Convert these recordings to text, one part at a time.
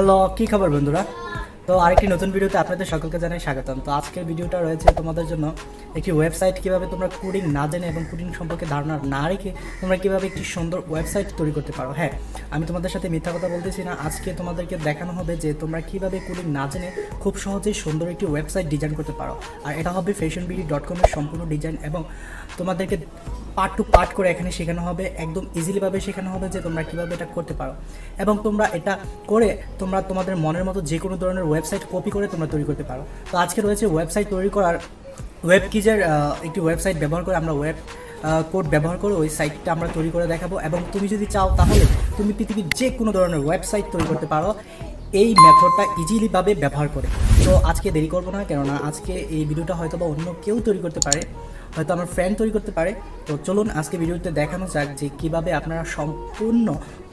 Hello, কি খবর বন্ধুরা? তো আরেকটি নতুন ভিডিওতে আপনাদের সকলকে জানাই স্বাগতম। তো আজকের ভিডিওটা রয়েছে তোমাদের জন্য একটি ওয়েবসাইট কীভাবে তোমরা কোডিং না জেনে এবং কোডিং সম্পর্কে ধারণা না রেখে তোমরা কীভাবে একটি সুন্দর ওয়েবসাইট তৈরি করতে পারো। হ্যাঁ আমি তোমাদের সাথে মিথ্যা কথা বলতেছি না। আজকে তোমাদেরকে দেখানো হবে যে তোমরা কীভাবে কোডিং না জেনে খুব সহজেই সুন্দর একটি ওয়েবসাইট ডিজাইন করতে পারো। আর এটা হবে ফ্যাশন বিডি ডট কমের সম্পূর্ণ ডিজাইন এবং তোমাদেরকে পার্ট টু পার্ট করে এখানে শেখানো হবে, একদম ইজিলিভাবে শেখানো হবে যে তোমরা কীভাবে এটা করতে পারো। এবং তোমরা এটা করে তোমরা তোমাদের মনের মতো যে কোনো ধরনের ওয়েবসাইট কপি করে তোমরা তৈরি করতে পারো। তো আজকে রয়েছে ওয়েবসাইট তৈরি করার ওয়েব কিজের একটি ওয়েবসাইট ব্যবহার করে আমরা ওয়েব কোড ব্যবহার করে ওই সাইটটা আমরা তৈরি করে দেখাবো। এবং তুমি যদি চাও তাহলে তুমি পৃথিবীর যে কোনো ধরনের ওয়েবসাইট তৈরি করতে পারো, এই মেথডটা ইজিলিভাবে ব্যবহার করে। তো আজকে দেরি করব না, কেননা আজকে এই ভিডিওটা হয়তো বা অন্য কেউ তৈরি করতে পারে। হয়তো আমার ফ্রেন্ড তৈরি করতে পারে। তো চলুন আজকে ভিডিওতে দেখানো যাক যে কীভাবে আপনারা সম্পূর্ণ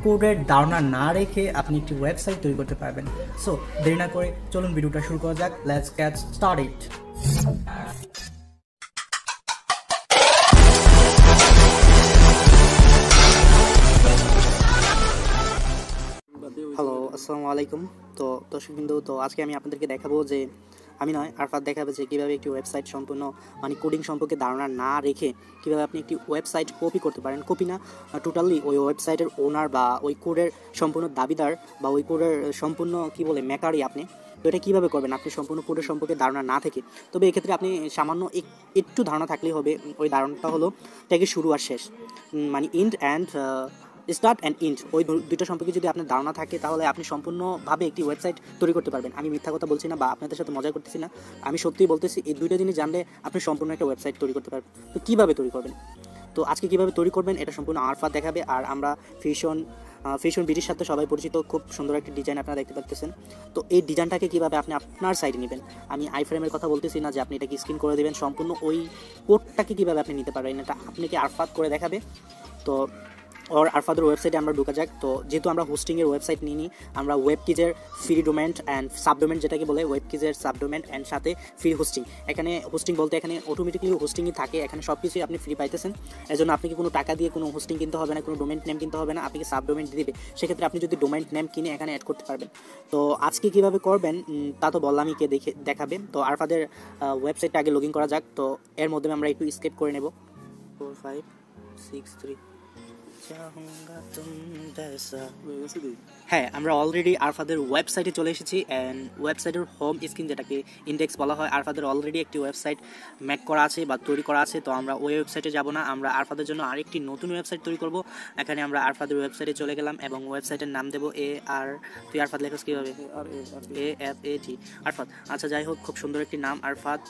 কোডের ধারণা না রেখে আপনি একটি ওয়েবসাইট তৈরি করতে পারবেন। সো দেরি না করে চলুন ভিডিওটা শুরু করা যাক। Let's catch start it hello আসসালামু আলাইকুম তো দর্শকবিন্দু, তো আজকে আমি আপনাদেরকে দেখাবো যে আমি নয়, আরফাত দেখাবে যে কীভাবে একটি ওয়েবসাইট সম্পূর্ণ মানে কোডিং সম্পর্কে ধারণা না রেখে কীভাবে আপনি একটি ওয়েবসাইট কপি করতে পারেন। কপি না টোটালি ওই ওয়েবসাইটের ওনার বা ওই কোডের সম্পূর্ণ দাবিদার বা ওই কোডের সম্পূর্ণ, কি বলে মেকারই আপনি। তো এটা কীভাবে করবেন? আপনি সম্পূর্ণ কোডের সম্পর্কে ধারণা না থেকে। তবে এক্ষেত্রে আপনি সামান্য একটু ধারণা থাকলেই হবে। ওই ধারণাটা হলো থেকে শুরু আর শেষ। মানে end and start and end ওই দুটো সম্পর্কে যদি আপনার ধারণা থাকে, তাহলে আপনি সম্পূর্ণভাবে একটি ওয়েবসাইট তৈরি করতে পারবেন। আমি মিথ্যা কথা বলছি না বা আপনাদের সাথে মজা করতেছি না। আমি সত্যিই বলতেছি, এই দুইটা জিনিস জানলে আপনি সম্পূর্ণ একটা ওয়েবসাইট তৈরি করতে পারবেন। তো কীভাবে তৈরি করবেন? তো আজকে কীভাবে তৈরি করবেন, এটা সম্পূর্ণ আরফা দেখাবে। আর আমরা ফিশন ফিশন বিটির সাথে সবাই পরিচিত, খুব সুন্দর একটা ডিজাইন আপনারা দেখতে পাচ্ছেন তো এই ডিজাইনটাকে কীভাবে আপনি আপনার সাইডে নেবেন? আমি আই ফ্রেমের কথা বলতেছি না যে আপনি এটাকে স্ক্রিন করে দেবেন। সম্পূর্ণ ওই কোডটাকে কীভাবে আপনি নিতে পারবেন, এটা আপনাকে আরফাত করে দেখাবে। তো ওর আরফাদের ওয়েবসাইটে আমরা ঢুকা যাক। তো যেহেতু আমরা হোস্টিংয়ের ওয়েবসাইট নিয়ে নিই আমরা ওয়েব কিজের ফ্রি ডোমেন্ট অ্যান্ড সাবডোমেন্ট যেটাকে বলে ওয়েব কিজের সাবডোমেন্ট অ্যান্ড সাথে ফ্রি হোস্টিং এখানে হোস্টিং বলতে এখানে অটোমেটিকলি হোস্টিংই থাকে। এখানে সব কিছুই আপনি ফ্রি পাইতেছেন। এই জন্য আপনাকে কোনো টাকা দিয়ে কোনো হোস্টিং কিনতে হবে না, কোনো ডোমেন্ট নেম কিনতে হবে না আপনাকে সাবডোমেন্ট দিবে? সেক্ষেত্রে আপনি যদি ডোমেন্ট নেম কিনে এখানে অ্যাড করতে পারবেন। তো আজকে কীভাবে করবেন তা তো বললামই কে দেখে, দেখাবে। তো আরফাদের ওয়েবসাইটটা আগে লগ ইন করা যাক। তো এর মধ্যে আমরা একটু স্কেপ করে নেব। ফোর ফাইভ সিক্স থ্রি হ্যাঁ আমরা অলরেডি আরফাদের ওয়েবসাইটে চলে এসেছি অ্যান্ড ওয়েবসাইটের হোম স্ক্রিন যেটাকে ইন্ডেক্স বলা হয় আরফাদের অলরেডি একটি ওয়েবসাইট ম্যাক করা আছে বা তৈরি করা আছে তো আমরা ওই ওয়েবসাইটে যাব না। আমরা আরফাদের জন্য আরেকটি নতুন ওয়েবসাইট তৈরি করব। এখানে আমরা আরফাদের ওয়েবসাইটে চলে গেলাম এবং ওয়েবসাইটের নাম দেবো এ আর তুই আরফাত লেখাস কীভাবে? A F A T Arafat. আচ্ছা যাই হোক খুব সুন্দর একটি নাম আরফাত।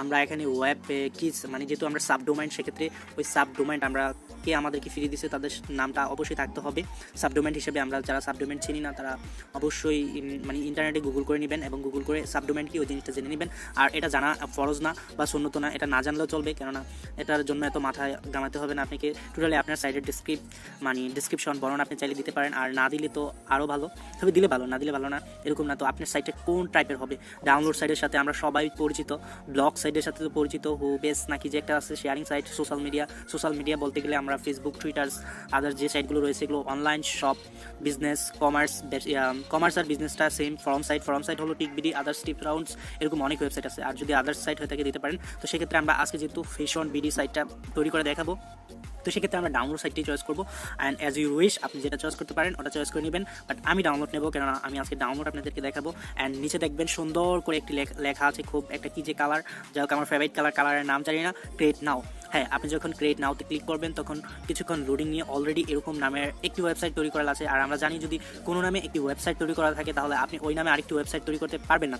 আমরা এখানে ওয়েব কিস মানে যেহেতু আমরা সাব ডোমাইন সেক্ষেত্রে ওই সাব ডোমাইন আমরা কে আমাদেরকে ফিরিয়ে দিছে তাদের নামটা অবশ্যই থাকতে হবে। সাবডোমেন্ট হিসেবে আমরা যারা সাবডোমেন্ট চিনি না, তারা অবশ্যই মানে ইন্টারনেটে গুগল করে নেবেন এবং গুগল করে সাবডোমেন্ট কি, ওই জিনিসটা জেনে নেবেন। আর এটা জানা ফরজ না বা শূন্যত না, এটা না জানলেও চলবে, কেননা এটার জন্য এত মাথায় গামাতে হবে না। আপনাকে টোটালি আপনার সাইডের ডিসক্রিপ মানে ডিসক্রিপশন বর্ণনা আপনি চাইলে দিতে পারেন, আর না দিলে তো আরও ভালো। তবে দিলে ভালো, না দিলে ভালো না, এরকম না। তো আপনার সাইটটা কোন টাইপের হবে? ডাউনলোড সাইটের সাথে আমরা সবাই পরিচিত ব্লগ সাইটের সাথে তো পরিচিত হু বেস নাকি যে একটা আছে sharing site social media social media বলতে গেলে আমরা ফেসবুক টুইটার আদার যে সাইটগুলো রয়েছে, এগুলো online shop business commerce commerce আর বিজনেসটা same form site form site হলো টিকবিডি আদার্স টিপ রাউন্ডস এরকম অনেক ওয়েবসাইট আছে। আর যদি আদার্স সাইট হয়ে থাকে, দিতে পারেন। তো সেক্ষেত্রে আমরা আজকে যেহেতু ফেশন বিডি সাইটটা তৈরি করে দেখাবো। তো সেক্ষেত্রে আমরা ডাউনলোড সাইটটি চয়েস করব। অ্যান্ড অ্যাজ ইউ উইশ আপনি যেটা চয়েস করতে পারেন, ওটা চয়েস করে নেবেন। বাট আমি ডাউনলোড নেব, কেননা আমি আজকে ডাউনলোড আপনাদেরকে দেখাবো। অ্যান্ড নিচে দেখবেন সুন্দর করে একটি লেখা আছে, খুব একটা কি যে কালার যাই হোক আমার ফেভারিট কালার কালারের নাম জানি না ক্রিয়েট নাও হ্যাঁ আপনি যখন ক্রিয়েট নাওতে ক্লিক করবেন, তখন কিছুক্ষণ লোডিং নিয়ে অলরেডি এরকম নামের একটি ওয়েবসাইট তৈরি করা আছে। আর আমরা জানি যদি কোনো নামে একটি ওয়েবসাইট তৈরি করা থাকে, তাহলে আপনি ওই নামে আরেকটি ওয়েবসাইট তৈরি করতে পারবেন না।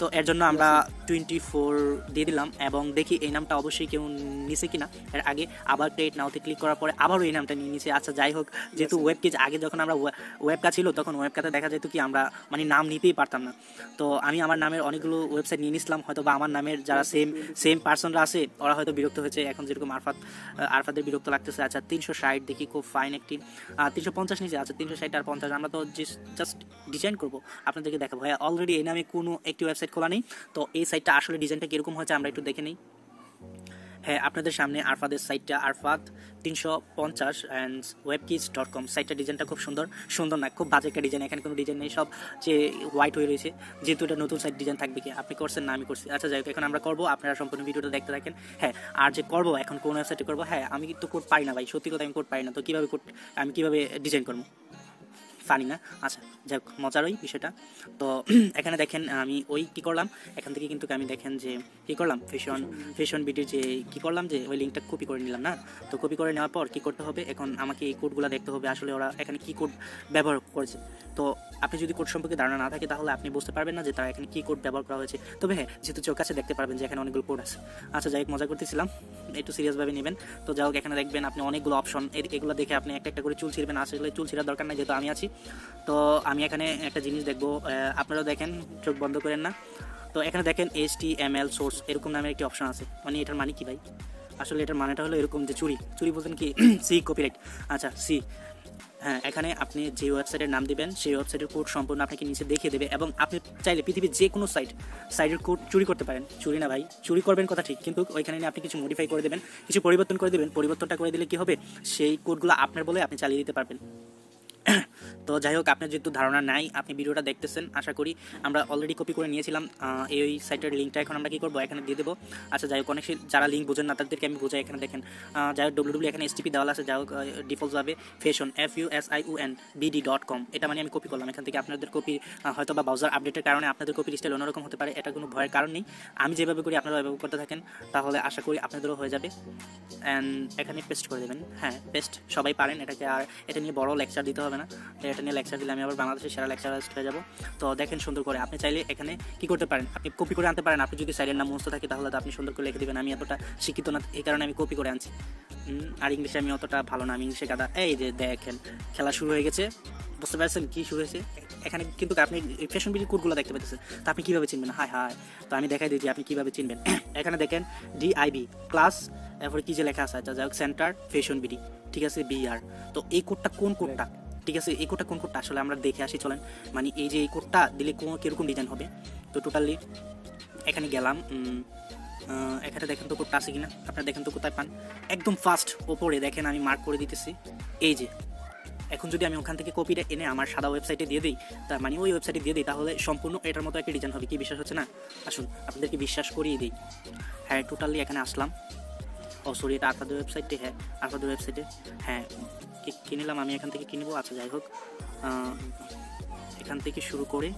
তো এর জন্য আমরা টোয়েন্টি ফোর দিয়ে দিলাম এবং দেখি এই নামটা অবশ্যই কেউ নিছে কিনা এর আগে। আবার ক্রিয়েট নাওতে ক্লিক করার পরে আবারও এই নামটা নিয়ে নিছে। আচ্ছা যাই হোক যেহেতু ওয়েব পেজ আগে যখন আমরা ওয়েবকা ছিল তখন ওয়েব ওয়েবকাতে দেখা যেত কি আমরা মানে নাম নিতেই পারতাম না। তো আমি আমার নামের অনেকগুলো ওয়েবসাইট নিয়ে নিছিলাম হয়তো বা আমার নামের যারা সেম সেম পার্সনরা আছে ওরা হয়তো বিরক্ত হয়েছে। এখন যেরকম আরফাত আরফাদের বিরক্ত লাগতেছে। আচ্ছা তিনশো ষাট দেখি খুব ফাইন একটি তিনশো পঞ্চাশ নিচে। আচ্ছা তিনশো ষাট আর পঞ্চাশ আমরা তো জাস্ট ডিজাইন করব। আপনাদেরকে দেখাবো। হ্যাঁ অলরেডি এই নামে কোনো একটি ওয়েবসাইট খোলা নেই। তো এই সাইটটা আসলে ডিজাইনটা কীরকম হয়েছে আমরা একটু দেখে নিই। হ্যাঁ আপনাদের সামনে আরফাদের সাইটটা আরফাদ তিনশো পঞ্চাশ and web keys dot com সাইটটা ডিজাইনটা খুব সুন্দর। সুন্দর না, খুব বাজে একটা ডিজাইন এখানে কোনো ডিজাইন নেই। সব যে হোয়াইট হয়ে রয়েছে, যেহেতু এটা নতুন সাইট ডিজাইন থাকবে কি? আপনি করছেন না, আমি করছি। আচ্ছা যাই হোক, এখন আমরা করব। আপনারা সম্পূর্ণ ভিডিওটা দেখতে থাকেন। হ্যাঁ আর যে করব, এখন কোন ওয়েবসাইটে করব? হ্যাঁ আমি কিন্তু কোড পাই না ভাই। সত্যি কথা আমি কোড পাই না। তো কীভাবে কোড আমি কীভাবে ডিজাইন করব? ফানি না। আচ্ছা যাই হোক মজারই বিষয়টা। তো এখানে দেখেন, আমি ওই কী করলাম? এখান থেকে কিন্তু আমি দেখেন যে, কী করলাম? ফ্যাশন ফ্যাশন বিটির যে, কী করলাম যে, ওই লিঙ্কটা কপি করে নিলাম, না? তো কপি করে নেওয়ার পর কী করতে হবে? এখন আমাকে এই কোডগুলো দেখতে হবে, আসলে ওরা এখানে কী কোড ব্যবহার করেছে। তো আপনি যদি কোড সম্পর্কে ধারণা না থাকে, তাহলে আপনি বুঝতে পারবেন না যে তারা এখানে কী কোড ব্যবহার করা হয়েছে। তবে হ্যাঁ যেহেতু চোখ কাছে দেখতে পারবেন যে এখানে অনেকগুলো কোড আছে। আচ্ছা যাই হোক, মজা করতেছিলাম। একটু সিরিয়াসভাবে নেবেন। তো যাই হোক, এখানে দেখবেন আপনি অনেকগুলো অপশন এগুলো দেখে আপনি একটা একটা করে চুল ছিঁড়বেন। আসলে চুল ছিঁড়ার দরকার নাই, যেহেতু আমি আছি। তো আমি এখানে একটা জিনিস দেখব আপনারাও দেখেন, চোখ বন্ধ করেন না। তো এখানে দেখেন H T M L source এরকম নামের একটি অপশন আছে। মানে এটার মানে কি ভাই? আসলে এটার মানেটা হলো এরকম যে চুরি। চুরি বলতেন কি? সি কপিরাইট আচ্ছা সি হ্যাঁ এখানে আপনি যে ওয়েবসাইটের নাম দিবেন, সেই ওয়েবসাইটের কোড সম্পূর্ণ আপনাকে নিচে দেখিয়ে দেবে এবং আপনি চাইলে পৃথিবীর যে কোনো সাইট সাইটের কোড চুরি করতে পারেন। চুরি না ভাই, চুরি করবেন কথা ঠিক, কিন্তু ওইখানে আপনি কিছু মডিফাই করে দেবেন, কিছু পরিবর্তন করে দেবেন। পরিবর্তনটা করে দিলে কি হবে? সেই কোডগুলো আপনার বলে আপনি চালিয়ে দিতে পারবেন। তো যাই হোক, আপনার যেহেতু ধারণা নাই, আপনি ভিডিওটা দেখতেছেন, আশা করি আমরা অলরেডি কপি করে নিয়েছিলাম। এই সাইটের লিঙ্কটা এখন আমরা কী করব? এখানে দিয়ে দেবো। আচ্ছা যাই হোক, অনেক যারা লিঙ্ক বোঝেন না, তাদেরকে আমি বোঝাই এখানে দেখেন। যাই হোক ডব্লিউ এখানে এস এসটিপি দেওয়া আছে, যাই হোক ডিফল্ট যাবে। Fashion F U S I U N B D dot com এটা মানে আমি কপি করলাম। এখান থেকে আপনাদের কপি হয়তো বা ব্রাউজার আপডেটের কারণে আপনাদের কপি স্টাইল অন্যরকম হতে পারে, এটা কোনো ভয়ের কারণ নেই। আমি যেভাবে করি, আপনারা এভাবে করতে থাকেন। তাহলে আশা করি আপনাদেরও হয়ে যাবে। অ্যান্ড এখানে পেস্ট করে দেবেন। হ্যাঁ পেস্ট সবাই পারেন। এটাকে আর, এটা নিয়ে বড় লেকচার দিতে হবে না? এটা নিয়ে লেকচার দিলে আমি আবার বাংলাদেশের সেরা লেকচারার্স হয়ে যাব। তো দেখেন সুন্দর করে, আপনি চাইলে এখানে কি করতে পারেন? আপনি কপি করে আনতে পারেন। আপনি যদি সাইডের নাম মস্ত থাকে, তাহলে তো আপনি সুন্দর করে লিখে দেবেন। আমি এতটা শিক্ষিত না, এই কারণে আমি কপি করে আনছি। আর ইংলিশে আমি অতটা ভালো না, আমি ইংলিশে গাদা এই যে দেখেন, খেলা শুরু হয়ে গেছে। বুঝতে পারছেন কী শুরু হয়েছে? এখানে কিন্তু আপনি ফ্যাশন বিডির কোডগুলো দেখতে পাচ্ছেন। তো আপনি কীভাবে চিনবেন? হায় হায়। তো আমি দেখাই যে আপনি কীভাবে চিনবেন। এখানে দেখেন ডিআইবি ক্লাস এরপরে কী যে লেখা আছে? আচ্ছা যাই হোক সেন্টার ফ্যাশন বিডি ঠিক আছে? বিআর তো এই কোডটা কোন কোডটা ঠিক আছে, এই কোডটা কোন কোডটা? আসলে আমরা দেখে আসি, চলেন। মানে এই যে এই কোডটা দিলে কোন কীরকম ডিজাইন হবে? তো টোটালি এখানে গেলাম এখানে দেখেন তো কোডটা আছে কিনা? আপনারা দেখেন তো কোথায় পান? একদম ফাস্ট ওপরে দেখেন, আমি মার্ক করে দিতেছি। এই যে, এখন যদি আমি ওখান থেকে কপিটা এনে আমার সাদা ওয়েবসাইটে দিয়ে দিই, তার মানে ওই ওয়েবসাইটে দিয়ে দিই, তাহলে সম্পূর্ণ এটার মতো একটা ডিজাইন হবে। কি বিশ্বাস হচ্ছে না? আসুন, আপনাদেরকে বিশ্বাস করিয়ে দিই। হ্যাঁ টোটালি এখানে আসলাম। ও সরি এটা আরফাদের ওয়েবসাইটে হ্যাঁ আরফাদের ওয়েবসাইটে হ্যাঁ কিনলাম আমি এখান থেকে কিনবো আচ্ছা যাই হোক এখান থেকে শুরু করে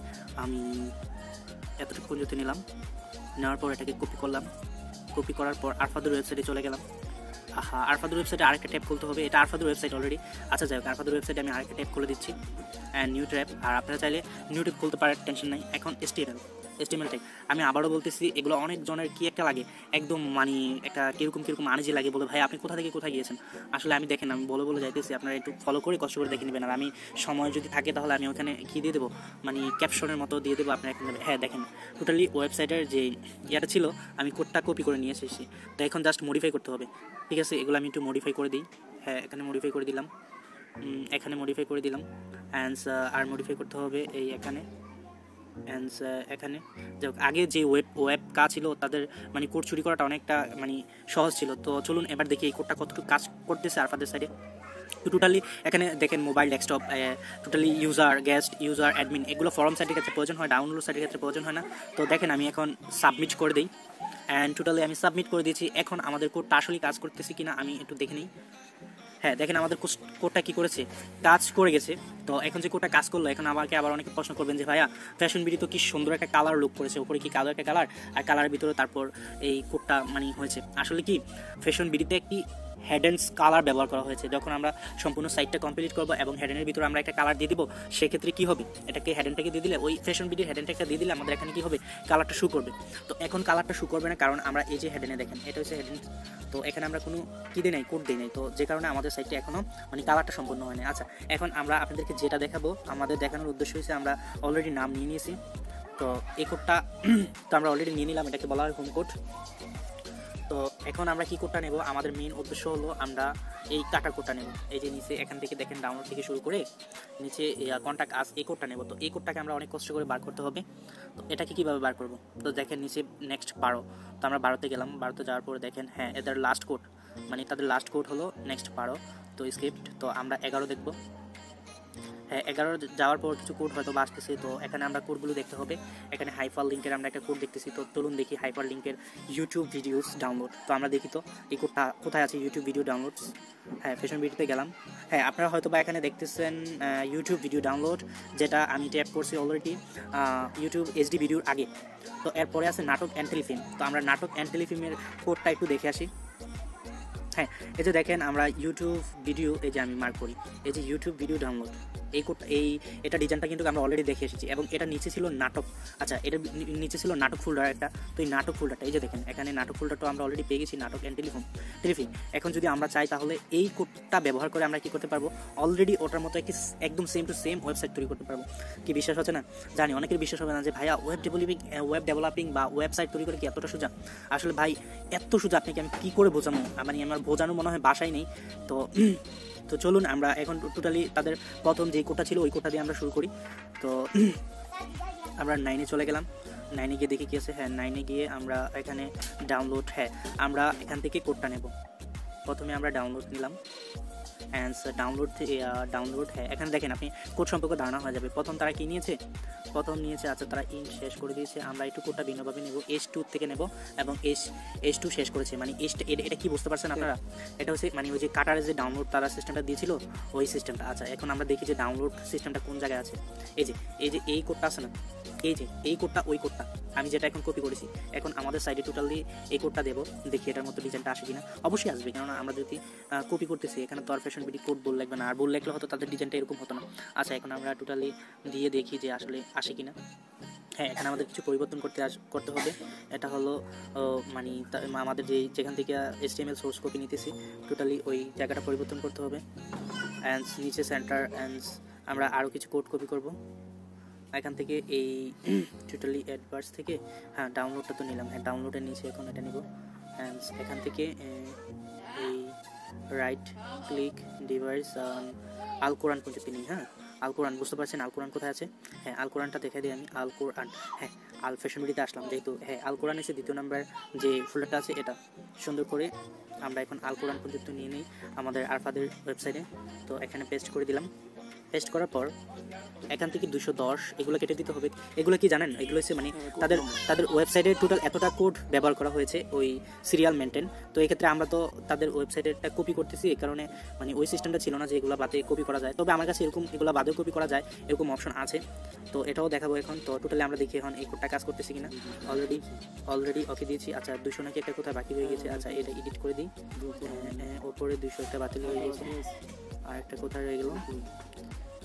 আমি এতটুকু পর্যন্ত নিলাম। নেওয়ার পর এটাকে কপি করলাম। কপি করার পর আরফাদের ওয়েবসাইটে চলে গেলাম। আহা আরফাদুর ওয়েবসাইটে আরেকটা ট্যাপ খুলতে হবে। এটা আরফাদুর ওয়েবসাইট অলরেডি আচ্ছা যাই হোক আরফাদুর ওয়েবসাইটে আমি আরেকটা ট্যাপ খুলে দিচ্ছি। নিউ ট্যাপ আর আপনারা চাইলে নিউ ট্যাপ খুলতে পারার টেনশন নাই। এখন এসটিএমএল এস্টিমেল আমি আবারও বলতেছি, এগুলো অনেক জনের কি একটা লাগে, একদম মানে একটা কীরকম কীরকম আনিজি লাগে বলে, ভাই, আপনি কোথা থেকে কোথায় গিয়েছেন? আসলে আমি দেখেন, আমি বলে বলে যাইতেছি, আপনারা একটু ফলো করে কষ্ট করে দেখে নেবেন। আর আমি সময় যদি থাকে, তাহলে আমি ওখানে কী দিয়ে দেবো? মানে ক্যাপশনের মতো দিয়ে দেবো আপনার এখানে হ্যাঁ দেখেন টোটালি ওয়েবসাইটের যে ইয়াটা ছিল, আমি কোডটা কপি করে নিয়ে এসেছি। তো এখন জাস্ট মডিফাই করতে হবে, ঠিক আছে? এগুলো আমি একটু মডিফাই করে দিই। হ্যাঁ এখানে মডিফাই করে দিলাম। এখানে মডিফাই করে দিলাম। অ্যান্ড আর মডিফাই করতে হবে এই এখানে। অ্যান্ড এখানে যাই আগে যে ওয়েব ওয়েব কাজ ছিল, তাদের মানে কোড চুরি করাটা অনেকটা মানে সহজ ছিল। তো চলুন এবার দেখি এই কোডটা কতটুকু কাজ করতেছে আরফাদের সাইডে তো টোটালি এখানে দেখেন mobile desktop totally user guest user admin এগুলো ফর্ম সাইটের ক্ষেত্রে প্রয়োজন হয় ডাউনলোড সাইটের ক্ষেত্রে প্রয়োজন হয় না। তো দেখেন আমি এখন সাবমিট করে দিই। অ্যান্ড টোটালি আমি সাবমিট করে দিয়েছি। এখন আমাদের কোডটা আসলে কাজ করতেছি কিনা আমি একটু দেখে নিই। হ্যাঁ দেখেন আমাদের কোডটা কি করেছে? কাজ করে গেছে। তো এখন যে কোডটা কাজ করল, এখন আমাকে আবার অনেকে প্রশ্ন করবেন যে, ভাইয়া ফ্যাশন বিডি তো কি সুন্দর একটা কালার লুক করেছে? ওপরে কি কালো একটা কালার আর কালারের ভিতরে তারপর এই কোডটা মানে হয়েছে। আসলে কি ফ্যাশন বিডিতে একটি হেডেন্স কালার ব্যবহার করা হয়েছে। যখন আমরা সম্পূর্ণ সাইটটা কমপ্লিট করব এবং হেডেনের ভিতরে আমরা একটা কালার দিয়ে দিব, সেক্ষেত্রে কী হবে? এটাকে হেডেনটাকে দিয়ে দিলে, ওই ফ্যাশন বিডির হেডেনটাকে দিয়ে দিলে আমাদের এখানে কী হবে? কালারটা শু করবে। তো এখন কালারটা শু করবে না, কারণ আমরা এই যে হেডেনে দেখেন, এটা হচ্ছে হেডেন তো এখানে আমরা কোনো কী দিই নাই কোড দিই নাই। তো যে কারণে আমাদের সাইটটা এখনও মানে কালারটা সম্পূর্ণ হয়নি। আচ্ছা এখন আমরা আপনাদেরকে যেটা দেখাবো, আমাদের দেখানোর উদ্দেশ্য হয়েছে আমরা অলরেডি নাম নিয়ে নিয়েছি। তো এই কোডটা তো আমরা অলরেডি নিয়ে নিলাম, এটাকে বলা হয় হোম কোড তো এখন আমরা কি কোডটা নেব? আমাদের মেইন উদ্দেশ্য হলো আমরা এই কাটা কোডটা নেব। এই যে নিচে এখান থেকে দেখেন ডাউনলোড থেকে শুরু করে নিচে কন্ট্যাক্ট আস এই কোডটা নেব। তো এই কোডটাকে আমরা অনেক কষ্ট করে বার করতে হবে। তো এটাকে কীভাবে বার করব? তো দেখেন নিচে নেক্সট বারো। তো আমরা বারোতে গেলাম। বারোতে যাওয়ার পরে দেখেন হ্যাঁ এদের লাস্ট কোড মানে তাদের লাস্ট কোড হলো নেক্সট বারো। তো স্ক্রিপ্ট তো আমরা এগারো দেখব। এগারো যাওয়ার পর কিছু কোড হয়তো আসতেছে, তো এখানে আমরা কোডগুলো দেখতে হবে। এখানে হাইফার লিঙ্কের আমরা একটা কোড দেখতেছি, তো চলুন দেখি হাইফার লিঙ্কের ইউটিউব ভিডিওস ডাউনলোড তো আমরা দেখি তো এই কোডটা কোথায় আছে ইউটিউব ভিডিও ডাউনলোড হ্যাঁ ফ্যাশন ভিডিওতে গেলাম। হ্যাঁ আপনারা হয়তো বা এখানে দেখতেছেন ইউটিউব ভিডিও ডাউনলোড যেটা আমি ট্যাপ করছি অলরেডি ইউটিউব এইচডি ভিডিওর আগে। তো এরপরে আছে নাটক অ্যান্ড টেলিফিল্ম তো আমরা নাটক অ্যান্ড টেলিফিল্মের কোডটা একটু দেখে আসি। হ্যাঁ এই যে দেখেন আমরা ইউটিউব ভিডিও এই যে আমি মার্ক করি, এই যে ইউটিউব ভিডিও ডাউনলোড এই এই এটা ডিজাইনটা কিন্তু আমরা অলরেডি দেখে এসেছি এবং এটা নিচে ছিল নাটক। আচ্ছা এটা নিচে ছিল নাটক ফোল্ডার একটা। তো এই নাটক ফোল্ডারটা এই যে দেখেন, এখানে নাটক ফোল্ডারটা আমরা অলরেডি পেয়ে গেছি, নাটক অ্যান্ড টেলিফোন টেলিফিন এখন যদি আমরা চাই তাহলে এই কোডটা ব্যবহার করে আমরা কি করতে পারব? অলরেডি ওটার মতো একটি একদম সেম টু সেম ওয়েবসাইট তৈরি করতে পারব। কি বিশ্বাস হচ্ছে না? জানি, অনেকের বিশ্বাস হবে না যে, ভাইয়া ওয়েব ডেভেলপিং ওয়েব ডেভেলপিং বা ওয়েবসাইট তৈরি করে কি এতটা সোজা? আসলে ভাই, এত সোজা, আপনাকে আমি কী করে বোঝাবো? মানে আমার বোঝানো মনে হয় বাসায় নেই। তো তো চলুন আমরা এখন টোটালি তাদের প্রথম যে কোটা ছিল, ওই কোটা দিয়ে আমরা শুরু করি। তো আমরা নাইনে চলে গেলাম। নাইনে গিয়ে দেখি কী আছে। হ্যাঁ নাইনে গিয়ে আমরা এখানে ডাউনলোড হ্যাঁ আমরা এখান থেকে কোডটা নেব। প্রথমে আমরা ডাউনলোড নিলাম। অ্যান্ড ডাউনলোড ডাউনলোড হ্যাঁ এখানে দেখেন আপনি কোড সম্পর্কে ধারণা হয়ে যাবে। প্রথম তারা কি নিয়েছে? প্রথম নিয়েছে আচ্ছা তারা ইন শেষ করে দিয়েছে। আমরা একটু কোডটা ভিন্নভাবে নেব এস টু থেকে নেব এবং এস এস টু শেষ করেছে। মানে এস এটা কি বুঝতে পারছেন আপনারা? এটা হচ্ছে মানে ওই যে কাটারের যে ডাউনলোড তারা সিস্টেমটা দিয়েছিল, ওই সিস্টেমটা আচ্ছা এখন আমরা দেখি যে ডাউনলোড সিস্টেমটা কোন জায়গায় আছে। এই যে এই যে, এই কোডটা আছে না? এই যে, এই কোডটা, ওই কোডটা। আমি যেটা এখন কপি করেছি। এখন আমাদের সাইডে টোটালি এই কোডটা দেবো। দেখি এটার মতো ডিজাইনটা আসে কিনা। অবশ্যই আসবে, কেননা আমরা যদি কপি করতেছি, এখানে তো আর ফ্যাশন বিডি কোড বল লাগবে না। আর বল লাগলে হয়তো তাদের ডিজাইনটা এরকম হতো না। আচ্ছা এখন আমরা টোটালি দিয়ে দেখি যে আসলে আসে কিনা। হ্যাঁ এখানে আমাদের কিছু পরিবর্তন করতে আস করতে হবে। এটা হলো মানে আমাদের যে যেখান থেকে S T M L source copy নিতেছি টোটালি ওই জায়গাটা পরিবর্তন করতে হবে। অ্যান্ড নিচে সেন্টার অ্যান্ড আমরা আরও কিছু কোড কপি করব। এখান থেকে এই টোটালি অ্যাডভার্স থেকে হ্যাঁ ডাউনলোডটা তো নিলাম। হ্যাঁ ডাউনলোডের নিচে এখন এটা নিব। অ্যান্ড এখান থেকে এই রাইট ক্লিক ডিভাইস আল কোরআন পর্যন্ত নিই হ্যাঁ? আল কোরআন বুঝতে পারছেন আল কোরআন কোথায় আছে? হ্যাঁ আল কোরআনটা দেখে দিই আমি আল কোরআন হ্যাঁ আল ফ্যাশনবিডিতে আসলাম, যেহেতু হ্যাঁ আল কোরআন এসে দ্বিতীয় নাম্বার যে ফোল্ডারটা আছে, এটা সুন্দর করে আমরা এখন আল কোরআন পর্যন্ত নিয়ে নিই আমাদের আরফাদের ওয়েবসাইটে তো এখানে পেস্ট করে দিলাম। পেস্ট করার পর এখান থেকে দুশো দশ এগুলো কেটে দিতে হবে। এগুলো কি জানেন? এগুলো হচ্ছে মানে তাদের তাদের ওয়েবসাইটে টোটাল এতটা কোড ব্যবহার করা হয়েছে ওই সিরিয়াল মেনটেন তো এক্ষেত্রে আমরা তো তাদের ওয়েবসাইটেরটা কপি করতেছি এই কারণে মানে ওই সিস্টেমটা ছিল না যে এগুলো বাদে কপি করা যায়। তবে আমার কাছে এরকম এগুলো বাদেও কপি করা যায় এরকম অপশন আছে। তো এটাও দেখাবো এখন। তো টোটালি আমরা দেখি এখন এই কোডটা কাজ করতেছি কিনা। অলরেডি অলরেডি ওকে দিয়েছি। আচ্ছা দুশো নাকি একটা কোথায় বাকি হয়ে গেছে? আচ্ছা এটা এডিট করে দিই। ওপরে দুশো একটা বাতিল হয়ে গেছে। আর একটা কোথায় রয়ে গেল?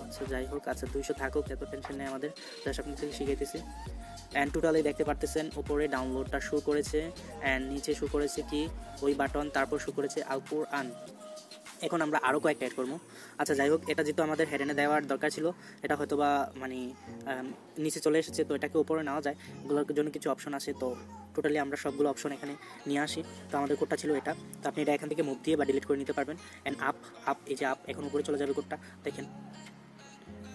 আচ্ছা যাই হোক আচ্ছা দুইশো থাকুক, এত টেনশন নেই আমাদের। জাস্ট আপনি শিখাইতেছি। অ্যান্ড টোটালি দেখতে পারতেছেন, উপরে ডাউনলোডটা শো করেছে। অ্যান্ড নিচে শো করেছে কি? ওই বাটন তারপর শো করেছে আলপুর আন এখন আমরা আরও কয়েকটা অ্যাড করব। আচ্ছা যাই হোক, এটা যেহেতু আমাদের হেডেনে দেওয়ার দরকার ছিল, এটা হয়তো বা মানে নিচে চলে এসেছে, তো এটাকে উপরে নেওয়া যায়। এগুলোর জন্য কিছু অপশন আছে, তো টোটালি আমরা সবগুলো অপশন এখানে নিয়ে আসি। তো আমাদের কোডটা ছিল এটা। তো আপনি এটা এখান থেকে মুভ দিয়ে বা ডিলিট করে নিতে পারবেন। অ্যান্ড আপ আপ এই যে আপ এখন উপরে চলে যাবে কোডটা দেখেন।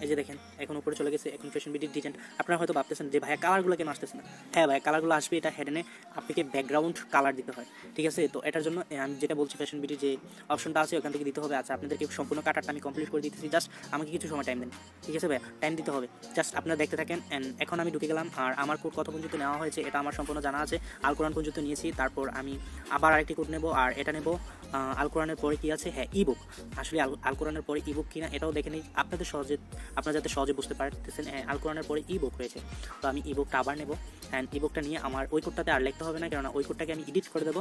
এই যে দেখেন, এখন উপরে চলে গেছে, এখন ফ্যাশন বিডির ডিজাইন আপনারা হয়তো ভাবতেছেন যে ভাইয়া কালারগুলো কেন আসতেছে না? হ্যাঁ ভাই কালারগুলো আসবে, এটা হেডেনে আপনাকে ব্যাকগ্রাউন্ড কালার দিতে হয়, ঠিক আছে? তো এটার জন্য আমি যেটা বলছি ফ্যাশন বিডির যে অপশনটা আছে, ওখান থেকে দিতে হবে। আচ্ছা আপনাদেরকে সম্পূর্ণ কাটারটা আমি কমপ্লিট করে দিতেছি। জাস্ট আমাকে কিছু সময় টাইম দেন, ঠিক আছে ভাই টাইম দিতে হবে। জাস্ট আপনারা দেখতে থাকেন অ্যান্ড এখন আমি ঢুকে গেলাম, আর আমার কোড কত পর্যন্ত নেওয়া হয়েছে, এটা আমার সম্পূর্ণ জানা আছে। আল কোরআন পর্যন্ত নিয়েছি, তারপর আমি আবার আরেকটি কোড নেব, আর এটা নেব আল কোরআনের পরে কি আছে? হ্যাঁ ইবুক আসলে আল কোরআনের পরে ইবুক কিনা, এটাও দেখে নিই। আপনাদের সহজে আপনারা যাতে সহজে বুঝতে পারতেছেন আল কোরআনের পরে ই বুক রয়েছে। তো আমি ই বুকটা আবার নেব। অ্যান্ড ই বুকটা নিয়ে আমার ওই কোডটাতে আর লিখতে হবে না, কেননা ওই কোডটাকে আমি এডিট করে দেবো।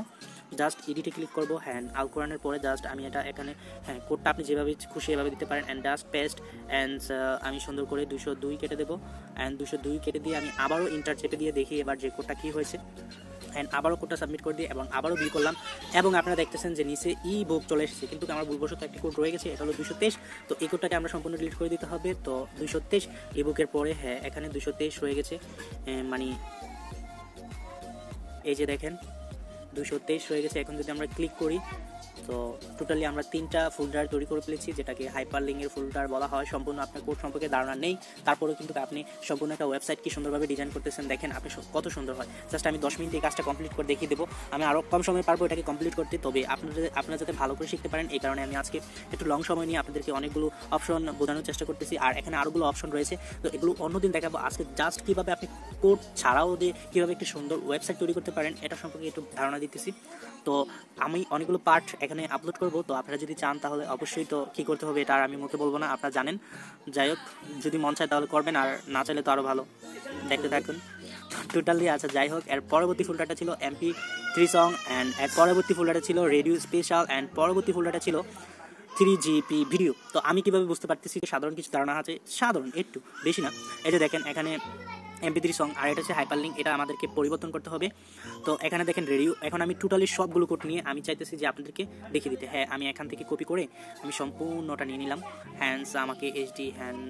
জাস্ট এডিটে ক্লিক করব হ্যান্ড আল কোরআনের পরে জাস্ট আমি এটা এখানে হ্যাঁ কোডটা আপনি যেভাবে খুশি এভাবে দিতে পারেন অ্যান্ড জাস্ট পেস্ট অ্যান্ড আমি সুন্দর করে দুশো দুই কেটে দেবো। অ্যান্ড দুশো দুই কেটে দিয়ে আমি আবারও ইন্টার চেপে দিয়ে দেখি এবার যে কোডটা কী হয়েছে। অ্যান্ড আবারও কোডটা সাবমিট করে দিই এবং আবারও বিল করলাম। এবং আপনারা দেখতেছেন যে নিচে ই বুক চলে এসেছে। কিন্তু আমার ভুলবশত একটি কোড রয়ে গেছে, এটা হলো দুশো তেইশ। তো এই কোডটাকে আমরা সম্পূর্ণ ডিলিট করে দিতে হবে। তো দুশো তেইশ ই বুকের পরে হ্যাঁ এখানে দুশো তেইশ হয়ে গেছে। মানে এই যে দেখেন দুশো তেইশ হয়ে গেছে। এখন যদি আমরা ক্লিক করি তো টোটালি আমরা তিনটা ফোল্ডার তৈরি করে ফেলেছি, যেটাকে হাইপার লিঙ্কের ফোল্ডার বলা হয়। সম্পূর্ণ আপনার কোড সম্পর্কে ধারণা নেই। তারপরেও কিন্তু আপনি সম্পূর্ণ একটা ওয়েবসাইট কি সুন্দরভাবে ডিজাইন করতেছেন, দেখেন আপনি কত সুন্দর হয়। জাস্ট আমি দশ মিনিট এই কাজটা কমপ্লিট করে দেখিয়ে দেবো। আমি আরও কম সময় পারব এটাকে কমপ্লিট করতে, তবে আপনাদের আপনারা যাতে ভালো করে শিখতে পারেন, এই কারণে আমি আজকে একটু লং সময় নিয়ে আপনাদেরকে অনেকগুলো অপশন বোঝানোর চেষ্টা করতেছি। আর এখানে আরোগুলো অপশন রয়েছে। তো এগুলো অন্যদিন দেখাবো। আজকে জাস্ট কীভাবে আপনি কোড ছাড়াও দিয়ে কীভাবে একটি সুন্দর ওয়েবসাইট তৈরি করতে পারেন, এটা সম্পর্কে একটু ধারণা দিতেছি। তো আমি অনেকগুলো পার্ট এখানে আপলোড করব। তো আপনারা যদি চান তাহলে অবশ্যই তো কী করতে হবে এটা আর আমি মুখে বলব না, আপনারা জানেন। যাই হোক, যদি মন চায় তাহলে করবেন, আর না চাইলে তো আরও ভালো। দেখতে থাকুন। টোটালি আচ্ছা যাই হোক, এর পরবর্তী ফোল্ডারটা ছিল এমপি থ্রি সং অ্যান্ড এর পরবর্তী ফোল্ডারটা ছিল রেডিও স্পেশাল অ্যান্ড পরবর্তী ফোল্ডারটা ছিল থ্রি জিপি ভিডিও তো আমি কীভাবে বুঝতে পারতেছি? সাধারণ কিছু ধারণা আছে। সাধারণ, একটু, বেশি না। যে দেখেন, এখানে এমপি থ্রি সং আর এটা হচ্ছে হাইপার লিঙ্ক এটা আমাদেরকে পরিবর্তন করতে হবে। তো এখানে দেখেন রেডিও এখন আমি টোটালি সবগুলো কোড নিয়ে আমি চাইতেছি যে আপনাদেরকে দেখিয়ে দিতে। হ্যাঁ আমি এখান থেকে কপি করে আমি সম্পূর্ণটা নিয়ে নিলাম। হ্যান্ডস আমাকে H D hand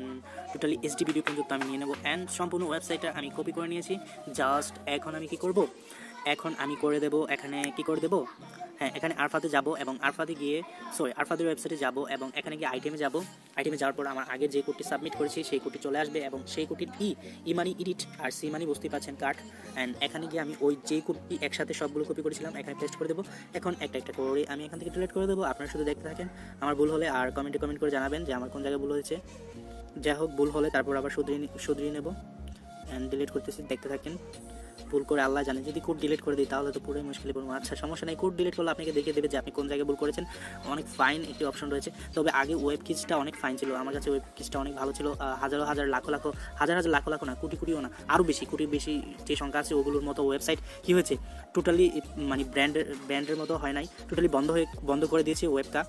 totally H D video পর্যন্ত আমি নিয়ে নেব। অ্যান্ড সম্পূর্ণ ওয়েবসাইটটা আমি কপি করে নিয়েছি। জাস্ট এখন আমি কী করব? এখন আমি করে দেব, এখানে কি করে দেব? হ্যাঁ এখানে আরফাতে যাব এবং আরফাতে গিয়ে সরি আরফাদের ওয়েবসাইটে যাব এবং এখানে গিয়ে আইটেমে যাব। আইটেমে যাওয়ার পর আমার আগে যে কোডটি সাবমিট করেছি, সেই কোডটি চলে আসবে এবং সেই কোডটির ই ই মানি ইডিট আর সি মানি বুঝতেই পাচ্ছেন কাট অ্যান্ড এখানে গিয়ে আমি ওই যেই কোডটি একসাথে সবগুলো কপি করেছিলাম, এখানে পেস্ট করে দেবো। এখন একটা একটা করে আমি এখান থেকে ডিলিট করে দেবো। আপনারা শুধু দেখতে থাকেন। আমার ভুল হলে আর কমেন্টে কমেন্ট করে জানাবেন যে আমার কোন জায়গায় ভুল হয়েছে। যাই হোক, ভুল হলে তারপর আবার শুধরিয়ে শুধরিয়ে নেব। অ্যান্ড ডিলিট করতেছি, দেখতে থাকেন। ভুল করে আল্লাহ জানে। যদি কোড ডিলিট করে দিই, তাহলে তো পুরোই মুশকিলে পড়ব। আচ্ছা সমস্যা নেই কোড ডিলিট করলে আপনাকে দেখিয়ে দেবে যে আপনি কোন জায়গায় ভুল করেছেন। অনেক ফাইন একটি অপশন রয়েছে। তবে আগে ওয়েব কিচটা অনেক ফাইন ছিল। আমার কাছে ওয়েব কিচটা অনেক ভালো ছিল। হাজারো হাজার লাখো লাখো, হাজার হাজার লাখো লাখো না, কোটি কোটিও না আরও বেশি, কোটির বেশি যে সংখ্যা আছে, ওগুলোর মতো ওয়েবসাইট কী হয়েছে? টোটালি মানে ব্র্যান্ডের ব্র্যান্ডের মতো হয় নাই। টোটালি বন্ধ হয়ে, বন্ধ করে দিয়েছে ওয়েবকা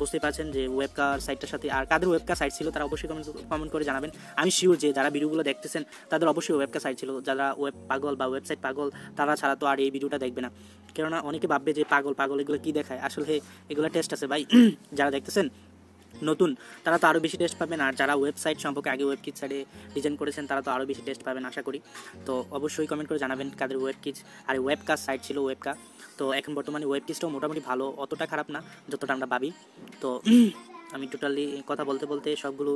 বুঝতেই পারছেন যে ওয়েবকার সাইটটার সাথে আর কাদের ওয়েবকা সাইট ছিল, তারা অবশ্যই কমেন্ট কমেন্ট করে জানাবেন। আমি শিওর যে যারা ভিডিওগুলো দেখতেছেন, তাদের অবশ্যই ওয়েবকা সাইট ছিল। যারা ওয়েব পাগল বা ওয়েবসাইট পাগল, তারা ছাড়া তো আর এই ভিডিওটা দেখবে না। কেননা অনেকে ভাববে যে পাগল পাগল, এগুলো কী দেখায়? আসলে এগুলো টেস্ট আছে ভাই। যারা দেখতেছেন, নতুন, তারা তো আরও বেশি টেস্ট পাবেন। আর যারা ওয়েবসাইট সম্পর্কে আগে ওয়েব কিট সাইডে ডিজাইন করেছেন, তারা তো আরও বেশি টেস্ট পাবেন, আশা করি। তো অবশ্যই কমেন্ট করে জানাবেন কাদের ওয়েব কিচ আর ওয়েব কাজ সাইট ছিল ওয়েবকা তো এখন বর্তমানে ওয়েব কিচটাও মোটামুটি ভালো, অতটা খারাপ না, যতটা আমরা ভাবি। তো আমি টোটালি কথা বলতে বলতে সবগুলো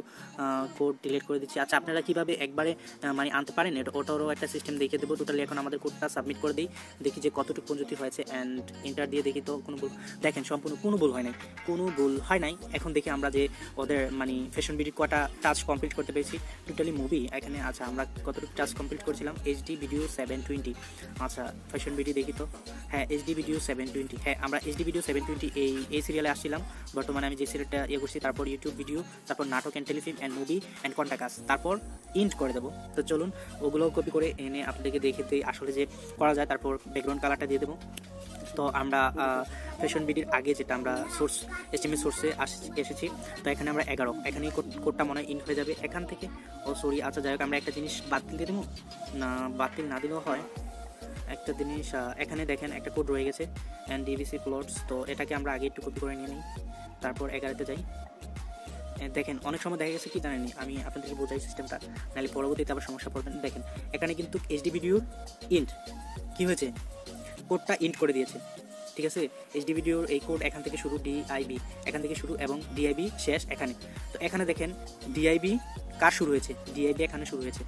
কোড ডিলিট করে দিচ্ছি। আচ্ছা আপনারা কীভাবে একবারে মানে আনতে পারেন? এটা, ওটারও একটা সিস্টেম দেখিয়ে দেবো। টোটালি এখন আমাদের কোডটা সাবমিট করে দিই। দেখি যে কতটুকু পঞ্জতি হয়েছে অ্যান্ড ইন্টার দিয়ে দেখি তো কোনো ভুল। দেখেন, সম্পূর্ণ কোনো ভুল হয় নাই। কোনো ভুল হয় নাই। এখন দেখি আমরা যে ওদের মানে ফ্যাশন বিডির কটা টাচ কমপ্লিট করতে পেরেছি। টোটালি মুভি এখানে আচ্ছা আমরা কতটুকু টাচ কমপ্লিট করছিলাম? H D video seven twenty আচ্ছা ফ্যাশন বিডি দেখি তো। হ্যাঁ এইচডি ভিডিও সেভেন টোয়েন্টি হ্যাঁ আমরা এইচডি ভিডিও সেভেন টোয়েন্টি এই এই সিরিয়ালে আসছিলাম। বর্তমানে আমি যে সিরিয়ালটা করছি, তারপর ইউটিউব ভিডিও তারপর নাটক and telefilm and movie and contact us তারপর ইন্ট করে দেবো। তো চলুন ওগুলো কপি করে এনে আপনাদেরকে দেখে আসলে যে করা যায়। তারপর ব্যাকগ্রাউন্ড কালারটা দিয়ে দেবো। তো আমরা ফ্যাশন বিডির আগে যেটা আমরা সোর্স এসটিমি সোর্সে এসেছি, তো এখানে আমরা এগারো। এখানে কোডটা মনে হয় ইন্ট হয়ে যাবে। এখান থেকে, ও সরি আচ্ছা যাই হোক, আমরা একটা জিনিস বাতিল দিয়ে দেবো। না বাতিল না দিলেও হয়। একটা জিনিস এখানে দেখেন একটা কোড রয়ে গেছে অ্যান্ড ডিবিসি প্লটস তো এটাকে আমরা আগে একটু কপি করে নিয়ে নিই। তারপর এগারোতে যাই। দেখেন, অনেক সময় দেখা গেছে কি জানেনি আমি আপনাদেরকে বোঝাই সিস্টেমটা নাহলে পরবর্তীতে আবার সমস্যা পড়বেন। দেখেন, এখানে কিন্তু এইচডি ভিডিওর ইন্ট কি হয়েছে? কোডটা ইন্ট করে দিয়েছে। ঠিক আছে? এইচডি ভিডিওর এই কোড এখান থেকে শুরু ডিআইবি এখান থেকে শুরু এবং ডিআইবি শেষ এখানে। তো এখানে দেখেন ডিআইবি কার শুরু হয়েছে? ডিআইবি এখানে শুরু হয়েছে।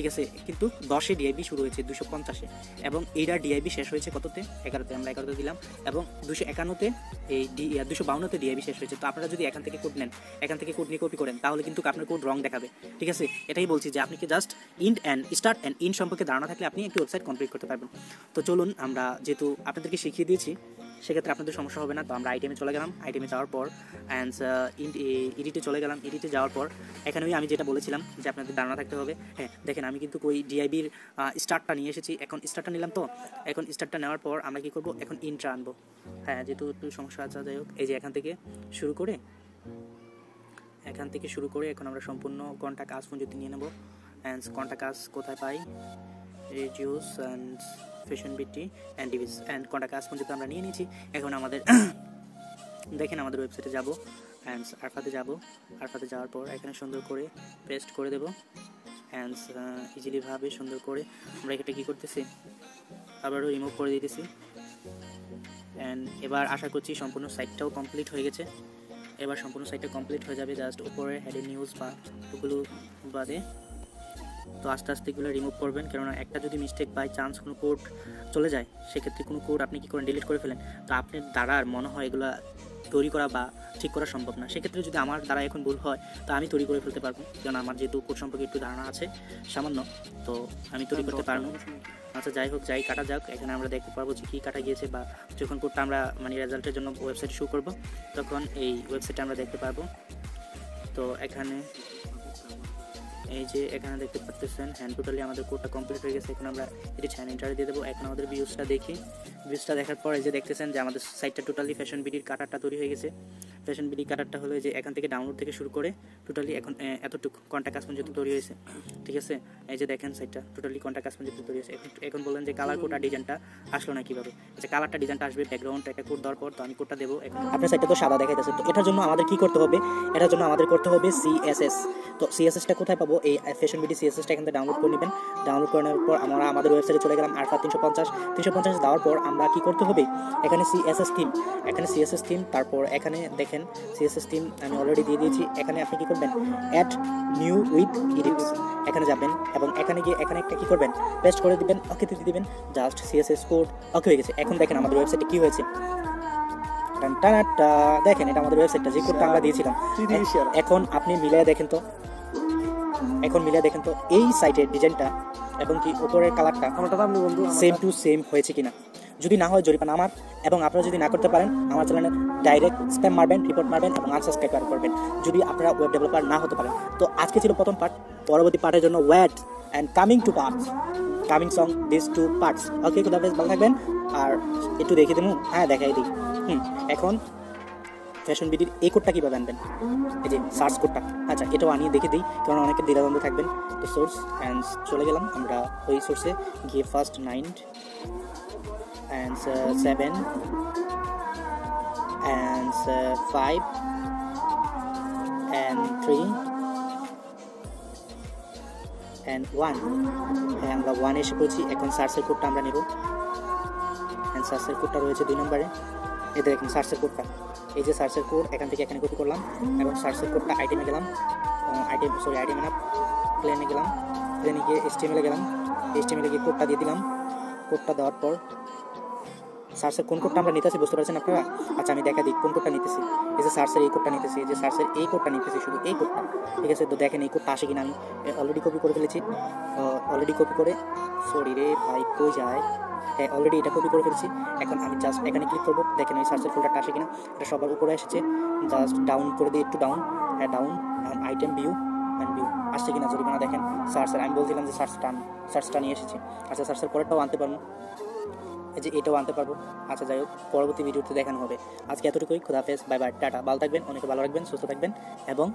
ঠিক আছে, কিন্তু দশে ডিআইবি শুরু হয়েছে দুশো পঞ্চাশে এবং এইটা ডিআইবি শেষ হয়েছে কততে? এগারোতে, আমরা এগারোতে দিলাম এবং দুশো একান্নতে এই ডি দুশো বাউন্নতে ডিআইবি শেষ হয়েছে। তো আপনারা যদি এখান থেকে কোড নেন, এখান থেকে কোড নিয়ে কপি করেন, তাহলে কিন্তু আপনার কোড রং দেখাবে। ঠিক আছে? এটাই বলছি যে আপনি কি just end and start and in সম্পর্কে ধারণা থাকলে আপনি একটি ওয়েবসাইট কমপ্লিট করতে পারবেন। তো চলুন আমরা যেহেতু আপনাদেরকে শিখিয়ে দিয়েছি সেক্ষেত্রে আপনাদের সমস্যা হবে না। তো আমরা আইটেমে চলে গেলাম। আইটেমে যাওয়ার পর অ্যান্ড ইডিটে চলে গেলাম। ইডিটে যাওয়ার পর, এখানে ওই আমি যেটা বলেছিলাম যে আপনাদের ধারণা থাকতে হবে। হ্যাঁ দেখেন আমি কিন্তু ওই ডিআইবির স্টার্টটা নিয়ে এসেছি। এখন স্টার্টটা নিলাম তো। এখন স্টার্টটা নেওয়ার পর আমরা কী করব? এখন ইন্ট্রা আনব। হ্যাঁ যেহেতু একটু সমস্যা আছে, যাই হোক। এই যে এখান থেকে শুরু করে, এখান থেকে শুরু করে এখন আমরা সম্পূর্ণ কন্টা কাজ যদি নিয়ে নেব। অ্যান্ড কন্টা কাজ কোথায় পাই? Radios and fashion B T and devices and contact পর্যন্ত আমরা নিয়ে নিয়েছি। এখন আমাদের দেখেন আমাদের ওয়েবসাইটে যাব অ্যান্ড আরফাতে যাব। আরফাতে যাওয়ার পর এখানে সুন্দর করে পেস্ট করে দেবো। অ্যান্ড ইজিলিভাবে সুন্দর করে আমরা এটা কী করতেছি? আবারও রিমুভ করে দিতেছি। অ্যান্ড এবার আশা করছি সম্পূর্ণ সাইটটাও কমপ্লিট হয়ে গেছে। এবার সম্পূর্ণ সাইটটা কমপ্লিট হয়ে যাবে জাস্ট উপরে হেডের নিউজ বা ওগুলো বাদে। তো আস্তে আস্তে এগুলো রিমুভ করবেন। কেননা একটা যদি মিস্টেক বাই চান্স কোনো কোড চলে যায়, সেক্ষেত্রে কোনো কোড আপনি কী করেন ডিলিট করে ফেলেন? তো আপনার দ্বারা আর মনে হয় এগুলো তৈরি করা বা ঠিক করা সম্ভব না। সেক্ষেত্রে যদি আমার দ্বারা এখন ভুল হয়, তো আমি তৈরি করে ফেলতে পারব। কারণ আমার যেহেতু কোড সম্পর্কে একটু ধারণা আছে, সামান্য, তো আমি তৈরি করতে পারব। আচ্ছা যাই হোক, যাই কাটা যাক। এখানে আমরা দেখতে পারব যে কী কাটা গিয়েছে বা যখন কোডটা আমরা মানে রেজাল্টের জন্য ওয়েবসাইট শো করব, তখন এই ওয়েবসাইটটা আমরা দেখতে পারব। তো এখানে এই যে এখানে দেখতে পাচ্ছেন হ্যান্ড টোটালি আমাদের কোডটা কমপ্লিট হয়ে গেছে। এখন আমরা এটি হ্যান্ড ইন্টারে দিয়ে দেবো। এখন আমাদের ভিউজটা দেখি। ভিউজটা দেখার পর এই যে দেখতেছেন যে আমাদের সাইটটা টোটালি ফ্যাশন বিডির কাটারটা তৈরি হয়ে গেছে। ফ্যাশন বিডি কাটারটা হলো যে এখান থেকে ডাউনলোড থেকে শুরু করে টোটালি এখন এতটুকু কন্ট্যাক্ট কাজ পর্যন্ত তৈরি হয়েছে। ঠিক আছে? এই যে দেখেন সাইটটা টোটালি কন্ট্যাক্ট কাজ পর্যন্ত তৈরি হয়েছে। এখন- বললেন যে কালার কোড আর ডিজাইনটা আসলো না কীভাবে? আচ্ছা কালারটা ডিজাইনটা আসবে ব্যাকগ্রাউন্ড একটা কোড দেওয়ার পর, তো আমি কোডটা দেবো এখন। আপনার সাইটটা তো সাদা দেখাইতেছে। তো এটার জন্য আমাদের কি করতে হবে? এটার জন্য আমাদের করতে হবে সিএসএস তো সিএসএসটা কোথায় পাবো? এই ফ্যাশন বিডি সিএসএসটা এখান থেকে ডাউনলোড করে নেবেন। ডাউনলোড করে নেওয়ার পর আমরা আমাদের ওয়েবসাইটে চলে গেলাম আলফা তিনশো পঞ্চাশ। তিনশো পঞ্চাশ দেওয়ার পর আমরা কি করতে হবে? এখানে সিএসএস থিম এখানে সিএসএস থিম তারপর এখানে দেখেন সিএসএস থিম আমি অলরেডি দিয়ে দিয়েছি। এখানে আপনি কি করবেন? অ্যাড নিউ উইথ ইডিটস এখানে যাবেন এবং এখানে গিয়ে এখানে একটা কি করবেন? পেস্ট করে দিবেন ওকে দিয়ে দিবেন জাস্ট সিএসএস কোড ওকে হয়ে গেছে। এখন দেখেন আমাদের ওয়েবসাইটে কি হয়েছে। দেখেন এটা আমাদের ওয়েবসাইটটা যে কোডটা আমরা দিয়েছিলাম। এখন আপনি মিলিয়ে দেখেন তো। এখন মিলিয়ে দেখেন তো এই সাইটের ডিজাইনটা এবং কি উপরের কালারটা সেম টু সেম হয়েছে কিনা। যদি না হয় জরিমানা আমার এবং আপনারা যদি না করতে পারেন, আমার চ্যানেলে ডাইরেক্ট স্প্যাম মারবেন রিপোর্ট মারবেন এবং আনসাবস্ক্রাইব করবেন। যদি আপনারা ওয়েব ডেভেলপার না হতে পারেন। তো আজকে ছিল প্রথম পার্ট পরবর্তী পার্টের জন্য wait and coming to parts coming song this to parts okay খুদা বেশ ভালো থাকবেন। আর একটু দেখে দিন হ্যাঁ দেখাই দিই। হুম, এখন ফ্যাশন বিডির এই কোডটা কীভাবে আনবেন? এই যে সার্চ কোডটা আচ্ছা এটাও আনিয়ে দেখে দিই কারণ অনেকে দ্বিধাদ্বন্দ্ব থাকবেন। তো সোর্স অ্যান্ড চলে গেলাম আমরা ওই সোর্সে গিয়ে first nine and seven and five and three and one হ্যাঁ আমরা ওয়ান এসে পড়ছি, এখন সার্চের কোডটা আমরা নেব। অ্যান্ড সার্চের কোডটা রয়েছে দুই নম্বরে। এই দেখুন সার্চের কোডটা এই যে সার্চের কোড এখান থেকে এখানে কপি করলাম এবং সার্চের কোডটা আইটেমে গেলাম। আইটেম সরি আইটেমে না প্লেনে গেলাম। প্লেনে গিয়ে এসটিএমএলে গেলাম। এসটিএমএলে গিয়ে কোডটা দিয়ে দিলাম। কোডটা দেওয়ার পর সার্চের কোন কোডটা আমরা নিতেছি বুঝতে পারছেন আপনারা আচ্ছা আমি দেখা দিই কোন কোডটা নিতেছি এই যে সার্চের এই কোডটা নিতেছি এই যে সার্চের এই কোডটা নিতেছি শুধু এই কোডটা ঠিক আছে তো দেখেন এই কোডটা আসে কিনা আমি অলরেডি কপি করে ফেলেছি অলরেডি কপি করে সরি রে ভাই কই যায় হ্যাঁ অলরেডি এটা কপি করে ফেলেছি এখন আমি জাস্ট এখানে ক্লিক করব দেখেন ওই সার্চের ফোল্ডারটা আসে কিনা এটা সবার উপরে এসেছে জাস্ট ডাউন করে দিই একটু ডাউন হ্যাঁ down item view and view আসছে কিনা জরিমানা দেখেন সার্চের আমি বলছিলাম যে সার্চটা সার্চটা নিয়ে এসেছি আচ্ছা সার্চের পরেরটাও আনতে পারব যে এটাও আনতে পারব। আচ্ছা যাই হোক, পরবর্তী ভিডিওতে দেখানো হবে। আজকে এতটুকুই খোদাফেজ বাই বাই, টাটা। ভালো থাকবেন, অনেকে ভালো রাখবেন, সুস্থ থাকবেন, এবং